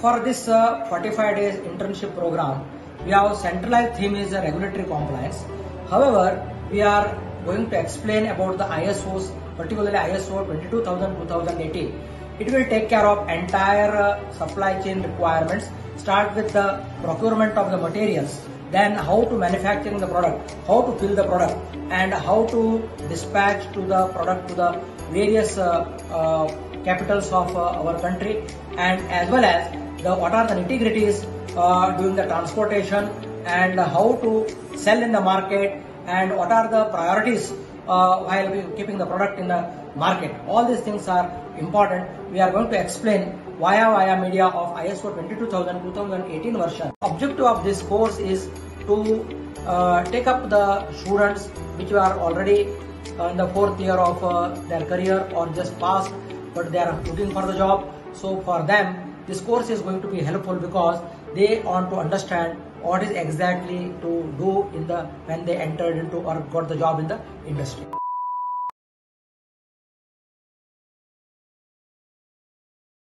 For this uh, 45 days internship program, we have centralized theme is the regulatory compliance. However, we are going to explain about the ISOs, particularly ISO 22000-2018. It will take care of entire uh, supply chain requirements. Start with the procurement of the materials, then how to manufacturing the product, how to fill the product, and how to dispatch to the product to the various uh, uh, capitals of uh, our country, and as well as the what are the nitty-gritties uh, during the transportation and how to sell in the market and what are the priorities uh, while keeping the product in the market. All these things are important. We are going to explain via via media of ISO 22000 2018 version. Objective of this course is to uh, take up the students which are already in the fourth year of uh, their career or just passed but they are looking for the job. So for them, this course is going to be helpful because they want to understand what is exactly to do in the when they entered into or got the job in the industry.